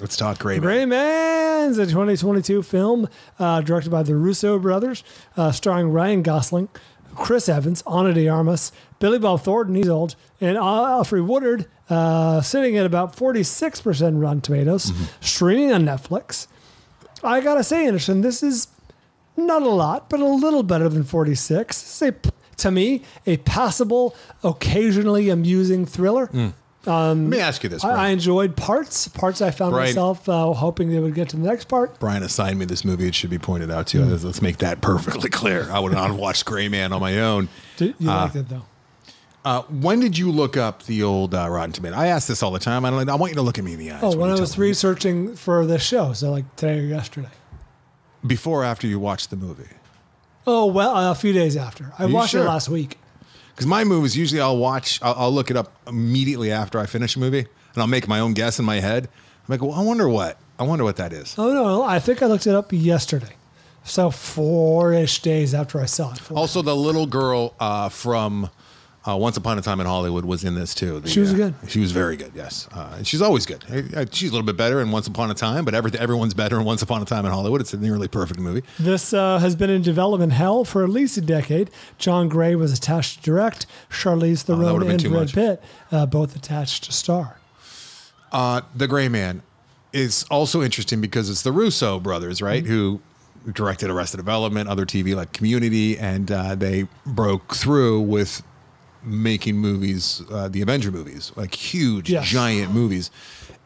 Let's talk Gray Man. Gray Man's a 2022 film uh, directed by the Russo brothers, uh, starring Ryan Gosling, Chris Evans, Ana de Armas, Billy Bob Thornton, he's old, and Alfre Woodard, uh, sitting at about 46% Rotten Tomatoes, streaming on Netflix. I gotta say, Anderson, this is not a lot, but a little better than 46. It's a, to me, a passable, occasionally amusing thriller. Let me ask you this, I, I enjoyed parts. Parts I found Bryan- myself uh, hoping they would get to the next part. Bryan assigned me this movie. It should be pointed out to you. Let's- Let's make that perfectly clear. I would not have watched Gray Man on my own. Did, you liked it though. Uh, when did you look up the old uh, Rotten Tomato? I ask this all the time. I don't. I want you to look at me in the eyes. Oh, when I was me. researching for this show, so like today or yesterday. before or after you watched the movie. Oh well, a few days after. I watched sure? it last week. Because my movies usually I'll watch. I'll, I'll look it up immediately after I finish a movie, and I'll make my own guess in my head. I'm like, well, I wonder what. I wonder what that is. Oh no, I think I looked it up yesterday. So four-ish days after I saw it. Also, the little girl uh, from uh, Once Upon a Time in Hollywood was in this too. The, She was uh, good. She was very good. Yes, uh, and she's always good. Uh, She's a little bit better in Once Upon a Time, but every, everyone's better in Once Upon a Time in Hollywood. It's a nearly perfect movie. This uh, has been in development hell for at least a decade. John Gray was attached to direct. Charlize Oh, that Theron would've and Brad. Pitt uh, both attached to star. Uh, the Gray Man is also interesting because it's the Russo brothers, right? Who directed Arrested Development, other TV like Community, and uh, they broke through with making movies, uh, the Avenger movies, like huge, Yes. giant movies.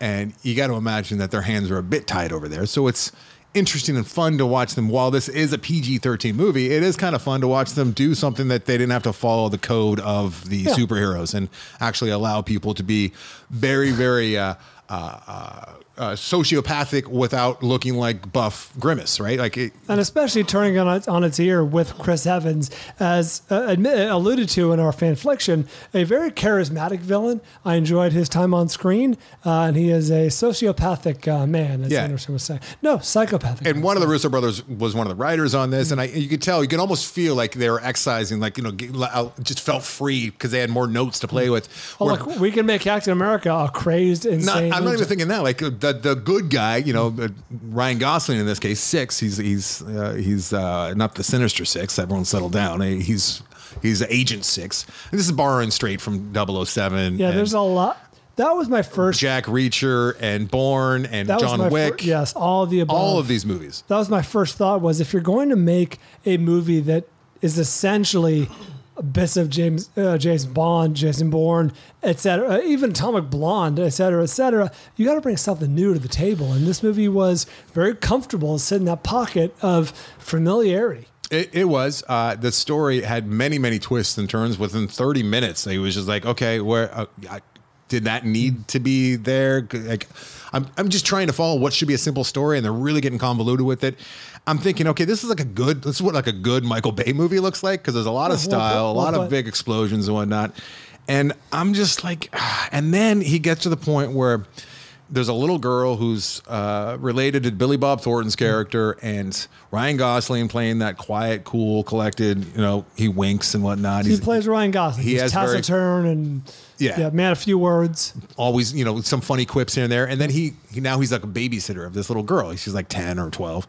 And you got to imagine that their hands are a bit tied over there. So it's interesting and fun to watch them. While this is a PG 13 movie, it is kind of fun to watch them do something that they didn't have to follow the code of the Yeah. superheroes and actually allow people to be very, very uh, uh, uh, uh, sociopathic without looking like buff grimace, right? Like, it, and especially turning on its, on its ear with Chris Evans, as uh, admit, alluded to in our fanfiction, a very charismatic villain. I enjoyed his time on screen, uh, and he is a sociopathic uh, man, as Yeah. Anderson was saying. No, psychopathic. and one of the Russo brothers was one of the writers on this, and I you could tell you can almost feel like they were excising, like you know, just felt free because they had more notes to play with. Oh, Where- look, we can make Captain America a crazed, not, insane. I'm not even thinking that. Like uh, the the good guy, you know, uh, Ryan Gosling in this case, six. He's he's uh, he's uh, not the sinister six. Everyone settled down. Uh, He's he's Agent Six. And this is borrowing straight from 007. Yeah, there's a lot. That was my first. Jack Reacher and Bourne and that was John my fir- Wick. yes, all of the above. all of these movies. that was my first thought was if you're going to make a movie that is essentially bits of James uh, James Bond, Jason Bourne, etc., even Atomic Blonde, etc., etc., you got to bring something new to the table. And this movie was very comfortable sitting in that pocket of familiarity. It, it was. Uh, the story had many, many twists and turns. Within 30 minutes, it was just like, okay, where uh, I, did that need mm. to be there? Like, I'm, I'm just trying to follow what should be a simple story, and they're really getting convoluted with it. I'm thinking, okay, this is like a good. This is what like a good Michael Bay movie looks like because there's a lot of style, a lot of big explosions and whatnot. And I'm just like, and then he gets to the point where there's a little girl who's uh, related to Billy Bob Thornton's character, and Ryan Gosling playing that quiet, cool, collected. You know, he winks and whatnot. He plays Ryan Gosling. he He's has very- taciturn and Yeah. yeah, man, a few words. always, you know, some funny quips here and there. And then he, he now he's like a babysitter of this little girl. She's like 10 or 12.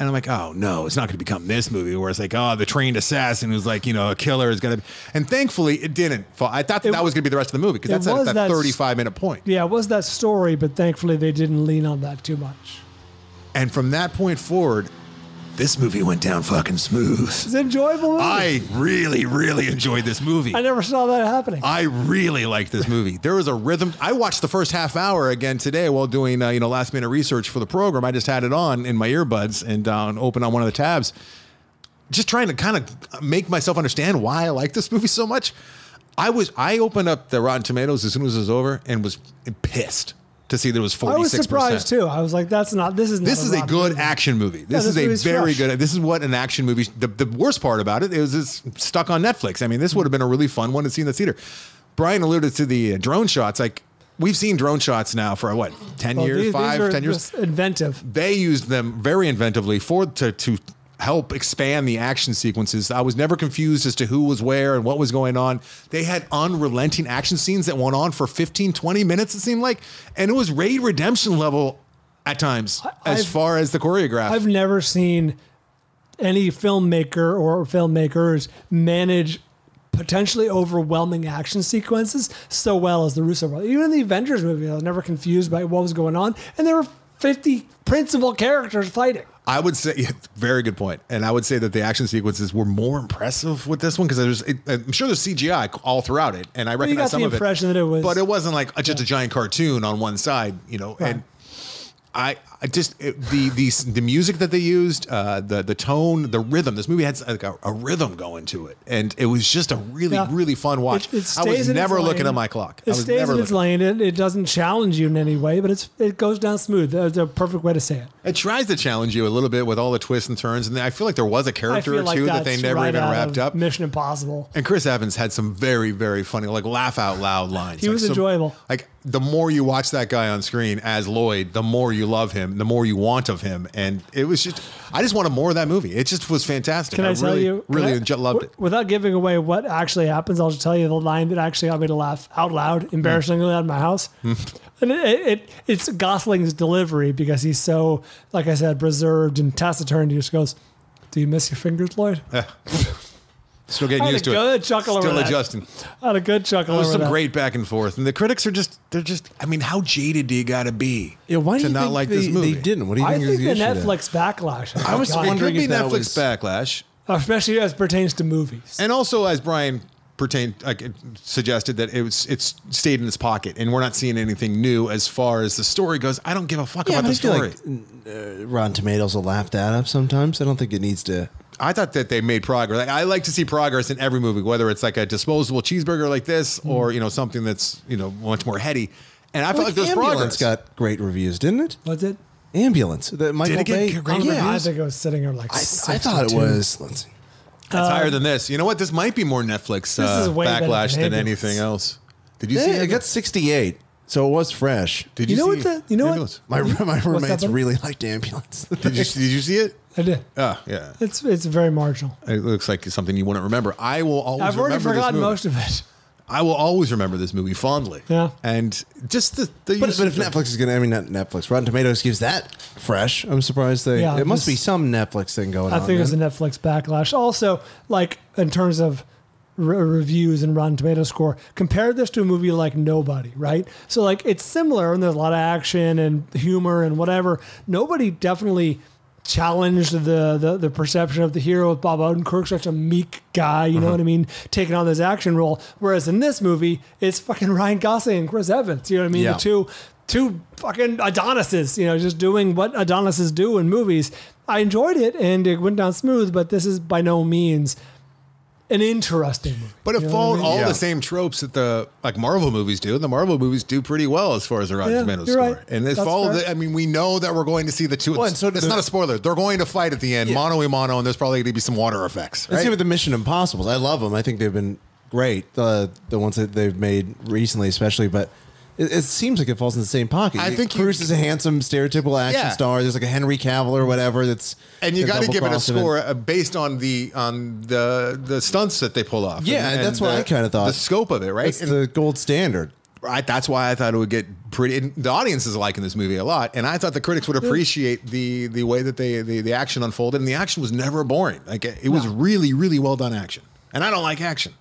And I'm like, oh no, it's not going to become this movie where it's like, oh, the trained assassin who's like, you know, a killer is going to. And thankfully, it didn't. fall. I thought that, It- that was going to be the rest of the movie because that's at that that 35 minute point. Yeah, it was that story, but thankfully they didn't lean on that too much. And from that point forward, this movie went down fucking smooth. It's enjoyable movie. I really, really enjoyed this movie. I never saw that happening. I really liked this movie. There was a rhythm. I watched the first half hour again today while doing uh, you know last minute research for the program. I just had it on in my earbuds and uh, open on one of the tabs, just trying to kind of make myself understand why I like this movie so much. I was I opened up the Rotten Tomatoes as soon as it was over and was pissed to see that it was I was surprised too. I was like, "That's not. This is not This is a good movie. action movie. This this is a very fresh. good. This is what an action movie. The, the worst part about it is it's stuck on Netflix. I mean, this would have been a really fun one to see in the theater. Bryan alluded to the uh, drone shots. Like we've seen drone shots now for what ten Well, years, these- these five, are ten years. just inventive. They used them very inventively for to to help expand the action sequences. I was never confused as to who was where and what was going on. They had unrelenting action scenes that went on for 15, 20 minutes, it seemed like. And it was Raid Redemption level at times as I've- far as the choreograph. I've never seen any filmmaker or filmmakers manage potentially overwhelming action sequences so well as the Russo brothers. Even in the Avengers movie, I was never confused by what was going on, and there were 50 principal characters fighting. I would say, yeah, very good point. And I would say that the action sequences were more impressive with this one because there's, I'm sure there's CGI all throughout it, and I recognize some the of impression it. that it was- but it wasn't like a, just a giant cartoon on one side, you know. And I, I just it, the the the music that they used, uh, the the tone, the rhythm. This movie had like a, a rhythm going to it, and it was just a really Yeah. really fun watch. It- it I was stays in its never looking at my clock. It I was stays never in its lane. It, it doesn't challenge you in any way, but it's it goes down smooth. That's a perfect way to say it. It tries to challenge you a little bit with all the twists and turns, and I feel like there was a character or like two that they never right even wrapped up. Mission Impossible. And Chris Evans had some very, very funny, like laugh out loud lines. He Like was some- enjoyable. Like the more you watch that guy on screen as Lloyd, the more you love him, the more you want of him. And it was just, I just wanted more of that movie. It just was fantastic. Can I, tell really, you? really I- loved it. Without giving away what actually happens, I'll just tell you the line that actually got me to laugh out loud, embarrassingly loud in my house. Hmm. and it, it, it it's Gosling's delivery because he's so, like I said, reserved and taciturn. He just goes, "Do you miss your fingers, Lloyd?" Still I getting had used a to good it. chuckle over Still that. adjusting. I had a good chuckle There was over some that. great back and forth. And the critics are just, they're just, I mean, how jaded do you got to be Yeah, why do to you not think like they, this movie? they didn't? What do you I think, think is the the issue there? Netflix backlash. I was It wondering could be if that Netflix was- backlash. especially as pertains to movies. And also, as Bryan pertained, like, suggested that it was it's stayed in its pocket, and we're not seeing anything new as far as the story goes. I don't give a fuck Yeah, about the I feel story. like uh, Rotten Tomatoes will laugh that up sometimes. I don't think it needs to. I thought that they made progress. Like, I like to see progress in every movie, whether it's like a disposable cheeseburger like this, Hmm. or you know something that's you know much more heady. And I felt like, there's Ambulance progress. got great reviews, didn't it? Was it? Ambulance. The Michael did it get Bay. great yeah, I I, think it was sitting there like. I thought it was. Let's see. It's higher than this. You know what? This might be more Netflix uh, backlash than than anything else. Did you Yeah, see it it? got 68, so it was fresh. Did You you, know see what the- you know what- Ambulance? My my roommates really liked Ambulance. Did you did you see it? I did. Oh yeah. It's it's very marginal. It looks like something you wouldn't remember. I will always. I've already forgotten most of it. I will always remember this movie fondly. Yeah. And just the the But, but if Netflix is going to, I mean, not Netflix, Rotten Tomatoes gives that fresh. I'm surprised they. Yeah, it must this- be some Netflix thing going on. I on. think it was a then. Netflix backlash. Also, like in terms of re- reviews and Rotten Tomato score, compare this to a movie like Nobody, right? So like it's similar and there's a lot of action and humor and whatever. Nobody definitely challenged the, the the perception of the hero with Bob Odenkirk, such a meek guy, you know mm-hmm. what I mean, taking on this action role. Whereas in this movie, it's fucking Ryan Gosling and Chris Evans. You know what I mean? Yeah. The two two fucking Adonises, you know, just doing what Adonises do in movies. I enjoyed it and it went down smooth, but this is by no means an interesting movie. But it You know what I followed mean? all Yeah. the same tropes that the like Marvel movies do. and The Marvel movies do pretty well as far as the Rotten Yeah, Tomatoes you're score. right. And it That's followed. The, I mean, we know that we're going to see the two. Well, and so it's the- not a spoiler. They're going to fight at the end, Yeah. mono a mono, and there's probably going to be some water effects. Let's Right? see with the Mission Impossibles. I love them. I think they've been great. The the ones that they've made recently, especially, but. It, it seems like it falls in the same pocket. I think you- is a handsome, stereotypical action Yeah. star. There's like a Henry Cavill or whatever. That's and you got to give it a score uh, based on the on the the stunts that they pull off. Yeah, and, that's and what the- I kinda thought. The scope of it, right? That's And- the gold standard. Right, that's why I thought it would get pretty. and The audience is liking this movie a lot, and I thought the critics would appreciate the the way that they the, the action unfolded, and the action was never boring. Like it was really really well done action, and I don't like action.